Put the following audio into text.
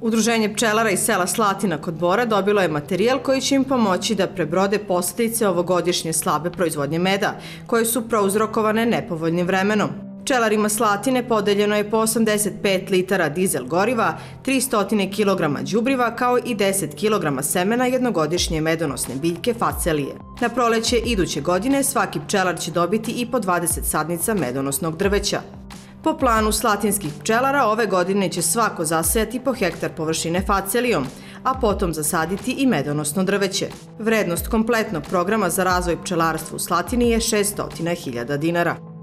Udruženje pčelara iz sela Slatina kod Bora dobilo je materijal koji će im pomoći da prebrode posljedice ovogodišnje slabe proizvodnje meda, koje su prouzrokovane nepovoljnim vremenom. Pčelarima Slatine podeljeno je po 85 litara dizel goriva, 300 kg džubriva kao i 10 kg semena jednogodišnje medonosne biljke facelije. Na proleće iduće godine svaki pčelar će dobiti i po 20 sadnica medonosnog drveća. Po planu slatinskih pčelara ove godine će svako zasejati po hektar površine facelijom, a potom zasaditi i medonosno drveće. Vrednost kompletnog programa za razvoj pčelarstva u Slatini je 600.000 dinara.